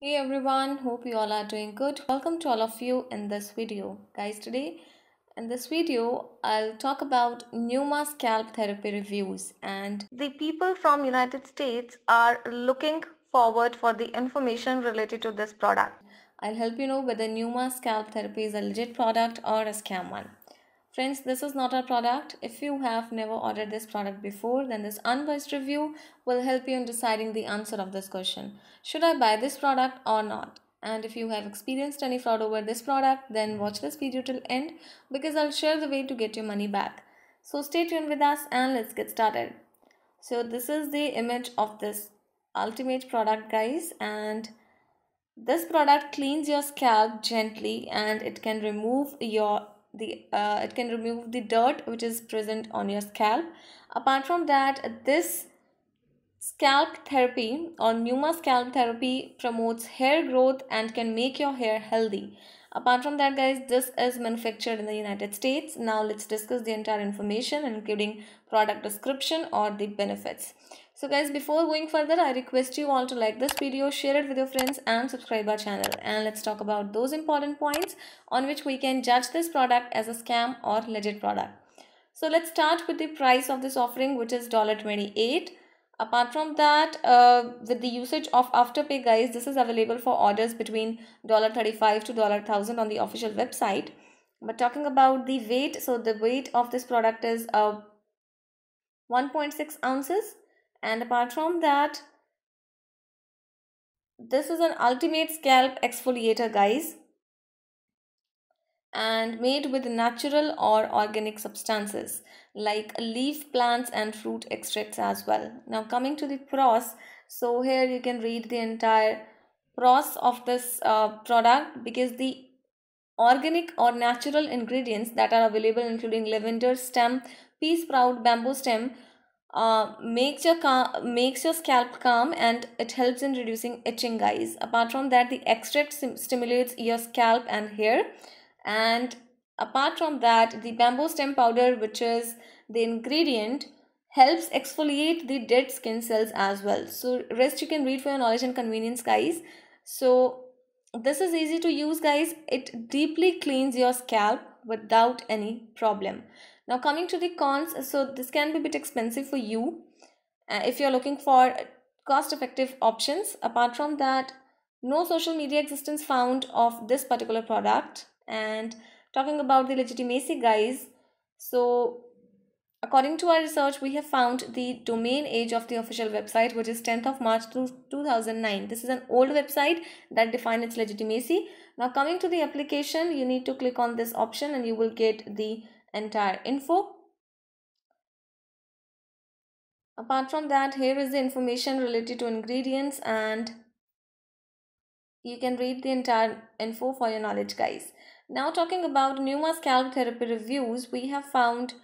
Hey everyone, hope you all are doing good. Welcome to all of you in this video. Guys, today in this video, I'll talk about Neuma scalp therapy reviews and the people from United States are looking forward for the information related to this product. I'll help you know whether Neuma scalp therapy is a legit product or a scam one. Friends, this is not our product. If you have never ordered this product before, then this unbiased review will help you in deciding the answer of this question. Should I buy this product or not? And if you have experienced any fraud over this product, then watch this video till end because I'll share the way to get your money back. So stay tuned with us and let's get started. So this is the image of this ultimate product guys and this product cleans your scalp gently and it can remove your the uh, it can remove the dirt which is present on your scalp. Apart from that this scalp therapy or Neuma scalp therapy promotes hair growth and can make your hair healthy. Apart from that guys this is manufactured in the united states. Now let's discuss the entire information including product description or the benefits so guys, before going further, I request you all to like this video, share it with your friends and subscribe our channel. And let's talk about those important points on which we can judge this product as a scam or legit product. So let's start with the price of this offering which is $28. Apart from that, uh, with the usage of Afterpay guys, this is available for orders between $35 to $1000 on the official website. But talking about the weight, so the weight of this product is uh, 1.6 ounces and apart from that this is an ultimate scalp exfoliator guys and made with natural or organic substances like leaf plants and fruit extracts as well. Now coming to the pros so here you can read the entire pros of this uh, product because the organic or natural ingredients that are available including lavender stem pea sprout bamboo stem uh, makes your makes your scalp calm and it helps in reducing itching guys. Apart from that the extract stimulates your scalp and hair. And apart from that the bamboo stem powder which is the ingredient helps exfoliate the dead skin cells as well. So rest you can read for your knowledge and convenience guys. So this is easy to use guys. It deeply cleans your scalp without any problem now coming to the cons, so this can be a bit expensive for you uh, if you're looking for cost effective options. Apart from that, no social media existence found of this particular product. And talking about the legitimacy guys, so according to our research, we have found the domain age of the official website, which is 10th of March 2009. This is an old website that defines its legitimacy. Now coming to the application, you need to click on this option and you will get the entire info. Apart from that, here is the information related to ingredients and you can read the entire info for your knowledge guys. Now talking about Neuma scalp therapy reviews, we have found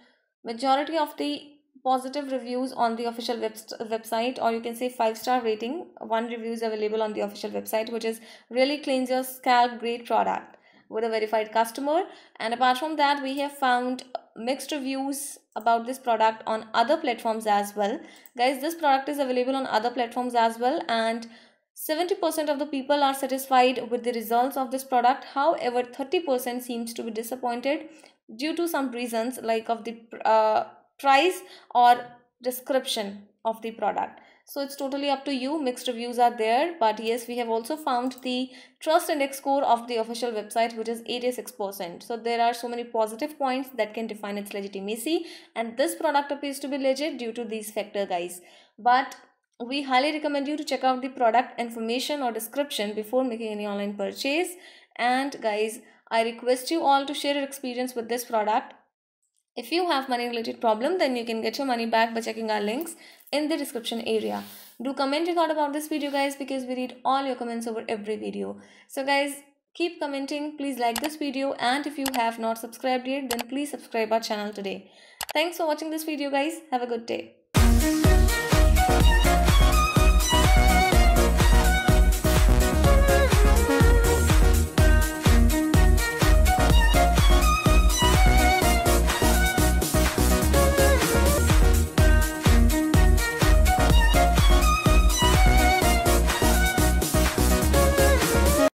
majority of the positive reviews on the official web website or you can say five star rating one review is available on the official website which is really cleans your scalp great product with a verified customer. And apart from that we have found mixed reviews about this product on other platforms as well. Guys this product is available on other platforms as well and 70% of the people are satisfied with the results of this product. However 30% seems to be disappointed due to some reasons like of the uh, price or description of the product so it's totally up to you. Mixed reviews are there but yes we have also found the trust index score of the official website which is 86% so there are so many positive points that can define its legitimacy and this product appears to be legit due to these factor guys. But we highly recommend you to check out the product information or description before making any online purchase. And guys i request you all to share your experience with this product if you have money related problem then you can get your money back by checking our links in the description area. Do comment your thought about this video guys because we read all your comments over every video. So guys keep commenting please like this video and if you have not subscribed yet then please subscribe our channel today. Thanks for watching this video guys. Have a good day.